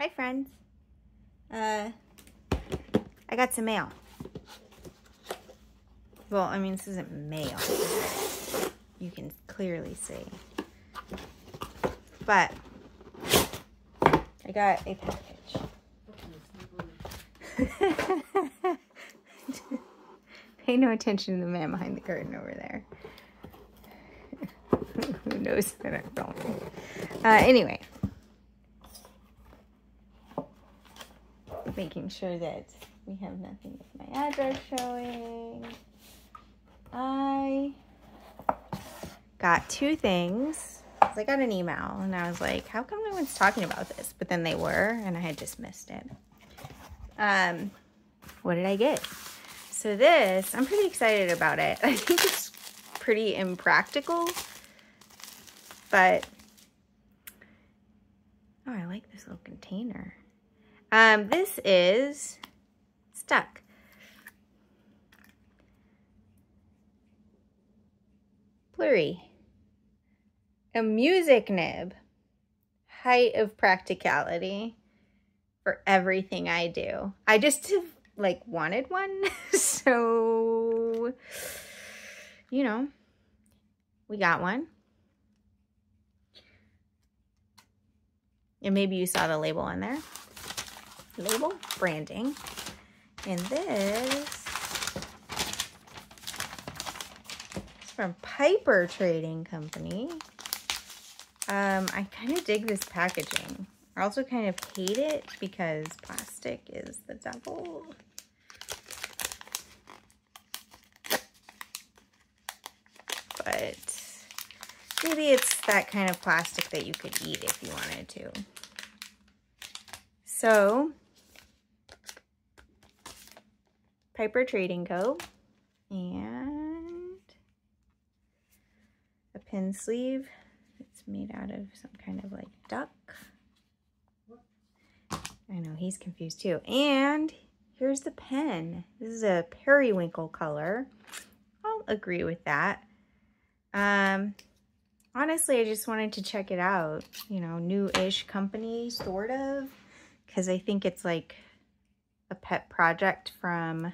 Hi, friends. Uh, I got some mail. Well, I mean, this isn't mail. You can clearly see. But I got a package. Pay no attention to the man behind the curtain over there. Who knows that I'm. Uh, anyway. Making sure that we have nothing with my address showing. I got two things. I got an email and I was like, how come no one's talking about this? But then they were and I had just missed it. Um, what did I get? So this, I'm pretty excited about it. I think it's pretty impractical, but oh, I like this little container. Um, this is stuck. Blurry. A music nib. Height of practicality for everything I do. I just like wanted one. so, you know, we got one. And maybe you saw the label on there. Label, branding. And this is from Piper Trading Company. Um, I kind of dig this packaging. I also kind of hate it because plastic is the devil. But maybe it's that kind of plastic that you could eat if you wanted to. So, Piper Trading Co. And a pin sleeve. It's made out of some kind of like duck. I know, he's confused too. And here's the pen. This is a periwinkle color. I'll agree with that. Um, honestly, I just wanted to check it out. You know, new-ish company, sort of. Because I think it's like a pet project from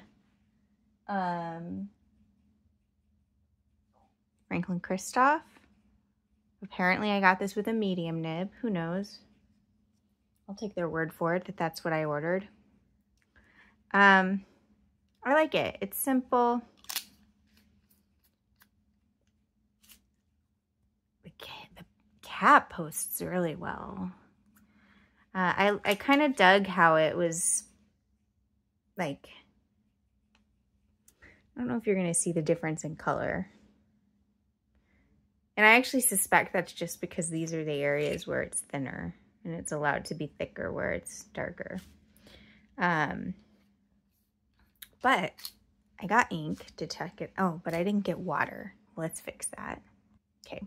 um, Franklin Christoph. Apparently I got this with a medium nib. Who knows? I'll take their word for it that that's what I ordered. Um, I like it. It's simple. The, the cap posts really well. Uh, I, I kind of dug how it was like I don't know if you're going to see the difference in color. And I actually suspect that's just because these are the areas where it's thinner and it's allowed to be thicker where it's darker. Um, but I got ink to check it. Oh, but I didn't get water. Let's fix that. Okay.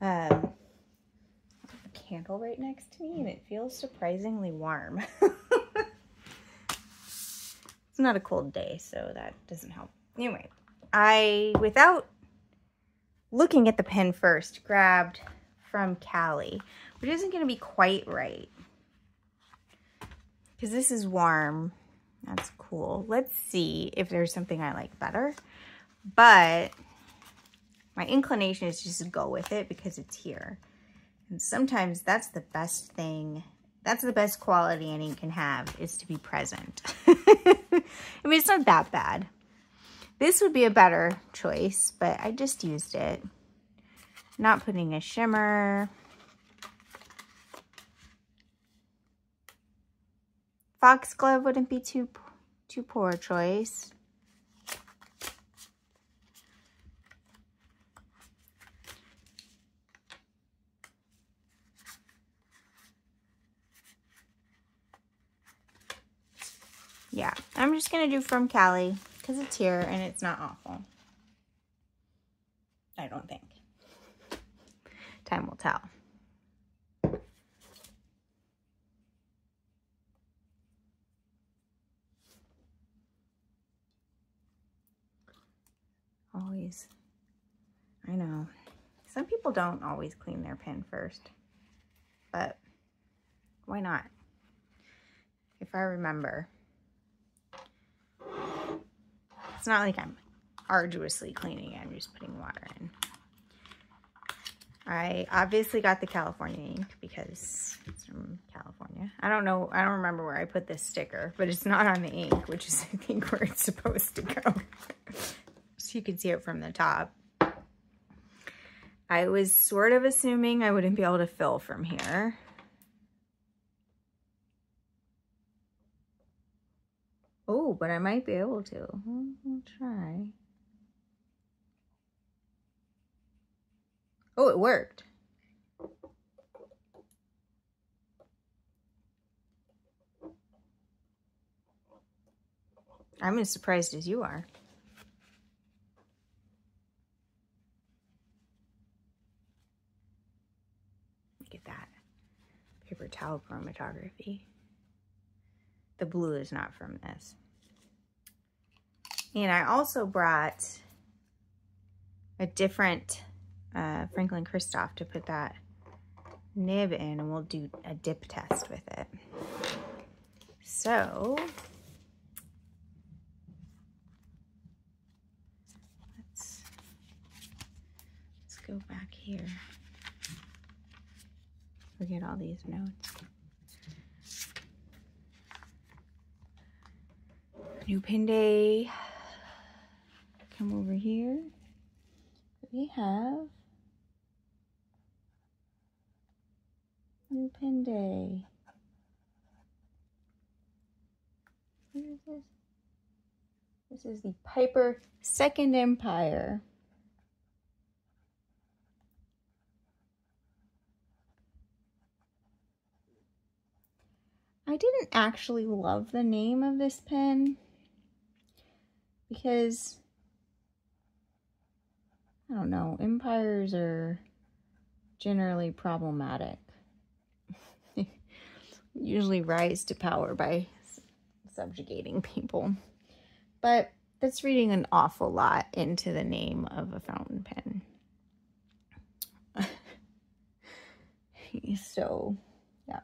Um, candle right next to me and it feels surprisingly warm. It's not a cold day, so that doesn't help. Anyway, I, without looking at the pen first, grabbed from Cali, which isn't going to be quite right. Because this is warm. That's cool. Let's see if there's something I like better. But my inclination is just to go with it because it's here. And sometimes that's the best thing that's the best quality any can have is to be present. I mean, it's not that bad. This would be a better choice, but I just used it. Not putting a shimmer. Foxglove wouldn't be too, too poor choice. Yeah, I'm just going to do from Cali because it's here and it's not awful. I don't think. Time will tell. Always. I know. Some people don't always clean their pen first, but why not? if I remember. It's not like I'm arduously cleaning. it. I'm just putting water in. I obviously got the California ink because it's from California. I don't know, I don't remember where I put this sticker, but it's not on the ink, which is I think where it's supposed to go. so you can see it from the top. I was sort of assuming I wouldn't be able to fill from here. Oh, but I might be able to. I'll try. Oh, it worked. I'm as surprised as you are. Look at that. Paper towel chromatography. The blue is not from this. And I also brought a different uh, Franklin Christoph to put that nib in and we'll do a dip test with it. So let's, let's go back here. At all these notes. New pin day. Come over here. We have New Pin Day. What is this? This is the Piper Second Empire. I didn't actually love the name of this pen because I don't know, empires are generally problematic usually rise to power by subjugating people. But that's reading an awful lot into the name of a fountain pen. so, yeah.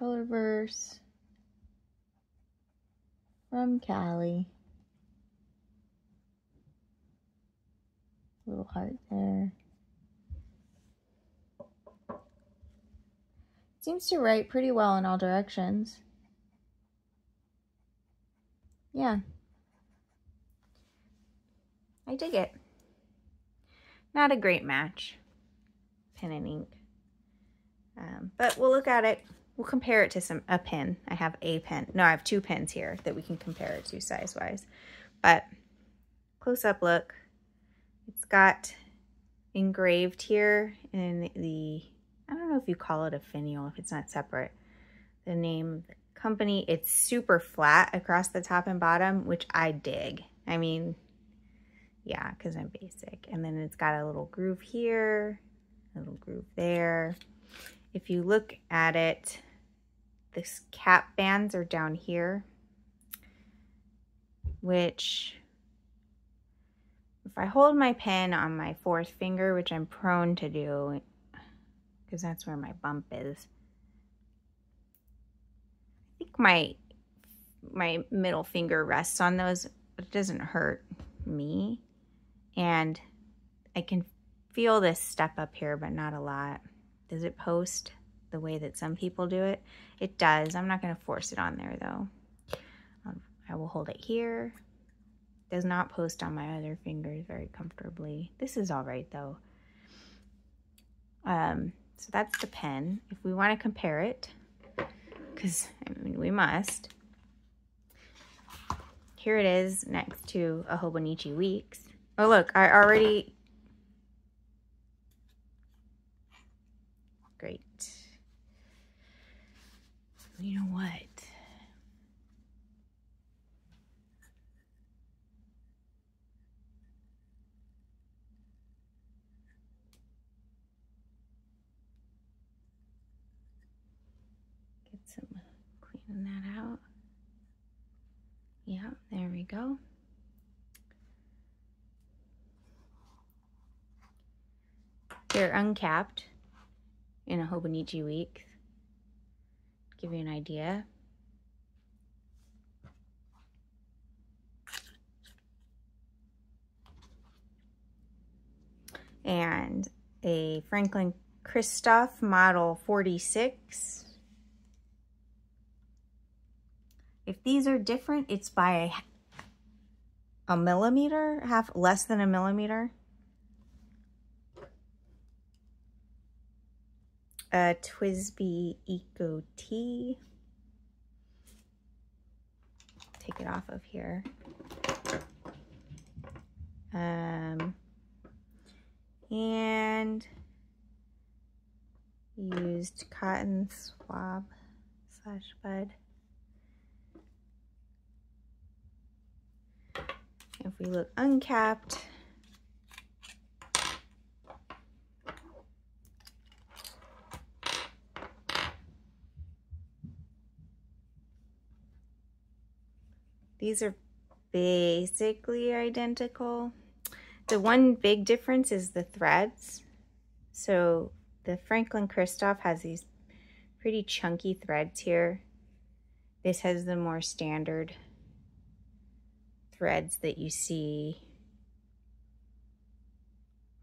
Colorverse from Cali. Little heart there. Seems to write pretty well in all directions. Yeah. I dig it. Not a great match, pen and ink. Um, but we'll look at it. We'll compare it to some a pen. I have a pen. No, I have two pens here that we can compare it to size-wise. But close-up look. It's got engraved here in the I don't know if you call it a finial if it's not separate. The name the company, it's super flat across the top and bottom, which I dig. I mean, yeah, because I'm basic. And then it's got a little groove here, a little groove there. If you look at it, this cap bands are down here, which if I hold my pen on my fourth finger, which I'm prone to do because that's where my bump is. I think my my middle finger rests on those, it doesn't hurt me. And I can feel this step up here, but not a lot. Does it post the way that some people do it? It does. I'm not going to force it on there though. Um, I will hold it here. Does not post on my other fingers very comfortably. This is all right though. Um, so that's the pen. If we want to compare it, because I mean, we must. Here it is next to a Hobonichi Weeks. Oh, look, I already... Great. You know what? Get some uh, cleaning that out. Yeah, there we go. They're uncapped in a Hobonichi week. Give you an idea. And a Franklin Christoph Model 46. If these are different, it's by a millimeter, half less than a millimeter. A TWSBI Eco T. Take it off of here. Um, and used cotton swab slash bud. If we look uncapped, these are basically identical. The one big difference is the threads. So the Franklin Christoph has these pretty chunky threads here. This has the more standard threads that you see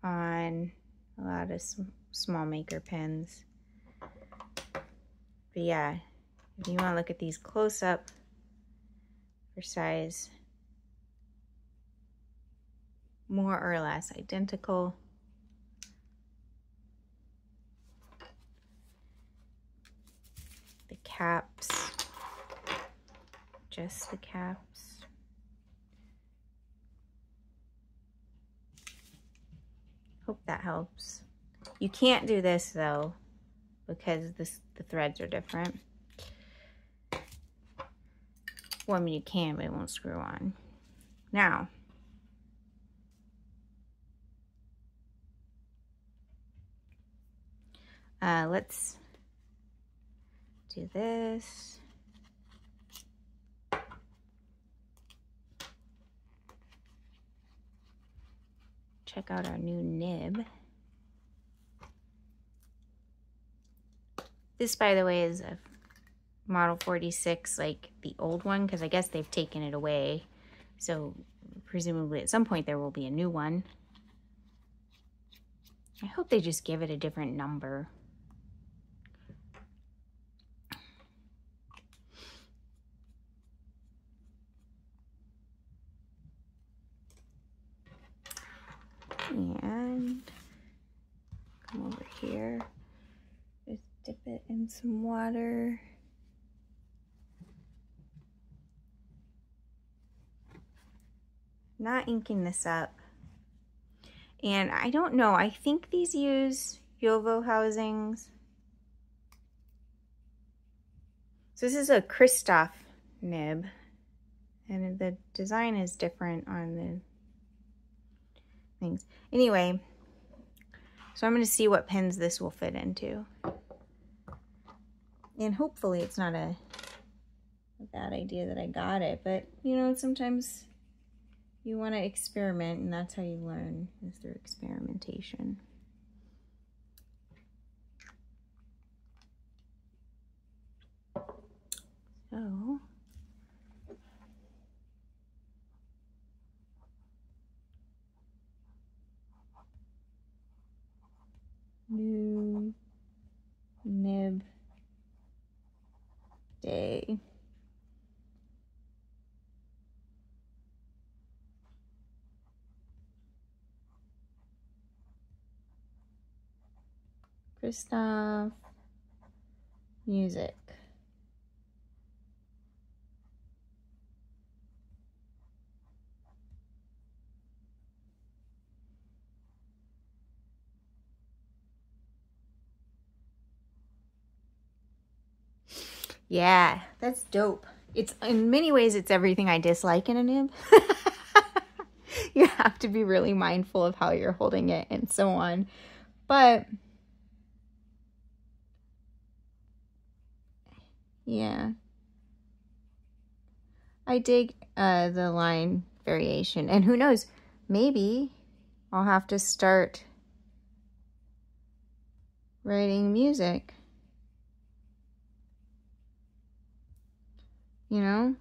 on a lot of sm small maker pens. But yeah, if you want to look at these close up for size, more or less identical. The caps, just the caps. Hope that helps. You can't do this though, because this the threads are different. Mean you can, but it won't screw on. Now, uh, let's do this. check out our new nib. This, by the way, is a Model 46, like the old one, because I guess they've taken it away. So presumably at some point there will be a new one. I hope they just give it a different number. and come over here just dip it in some water not inking this up and I don't know I think these use JoWo housings so this is a Christoph nib and the design is different on the things. Anyway, so I'm going to see what pens this will fit into. And hopefully it's not a bad idea that I got it, but you know, sometimes you want to experiment and that's how you learn is through experimentation. So new nib day. Christoph music. Yeah, that's dope. It's in many ways, it's everything I dislike in a nib. you have to be really mindful of how you're holding it and so on. But yeah, I dig uh, the line variation. And who knows, maybe I'll have to start writing music You know?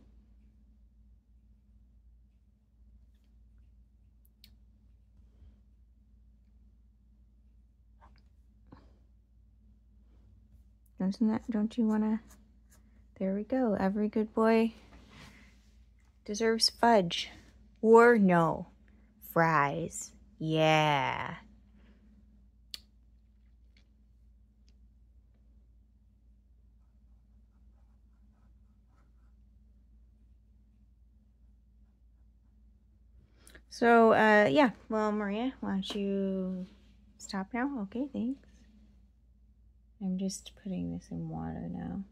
Don't that don't you wanna there we go. Every good boy deserves fudge. Or no. Fries. Yeah. So, uh, yeah. Well, Maria, why don't you stop now? Okay, thanks. I'm just putting this in water now.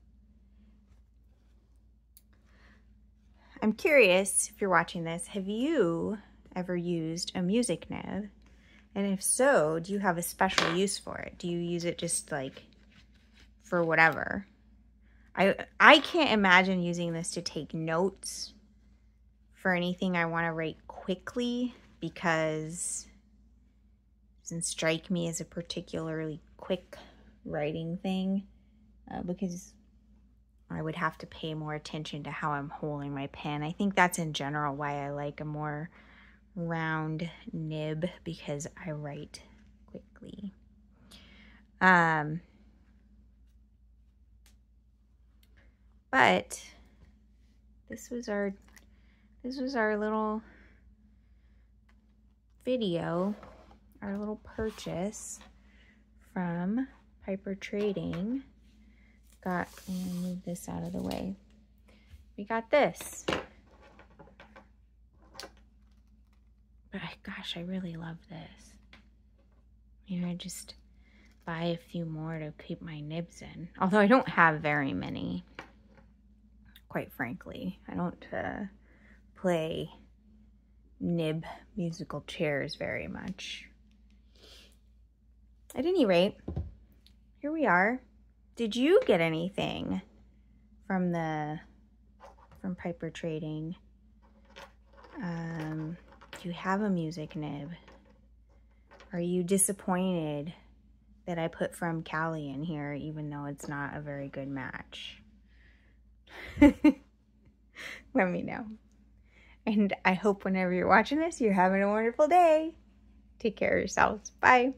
I'm curious if you're watching this, have you ever used a music nib? And if so, do you have a special use for it? Do you use it just like for whatever? I I can't imagine using this to take notes for anything I want to write quickly because it doesn't strike me as a particularly quick writing thing uh, because I would have to pay more attention to how I'm holding my pen. I think that's in general why I like a more round nib because I write quickly. Um, but this was our this was our little video, our little purchase from Piper Trading got, I'm move this out of the way. We got this. Gosh, I really love this. Maybe I just buy a few more to keep my nibs in. Although I don't have very many, quite frankly. I don't uh, play nib musical chairs very much. At any rate, here we are. Did you get anything from the from Piper Trading? Um, do you have a music nib? Are you disappointed that I put from Cali in here even though it's not a very good match? Let me know. And I hope whenever you're watching this, you're having a wonderful day. Take care of yourselves. Bye.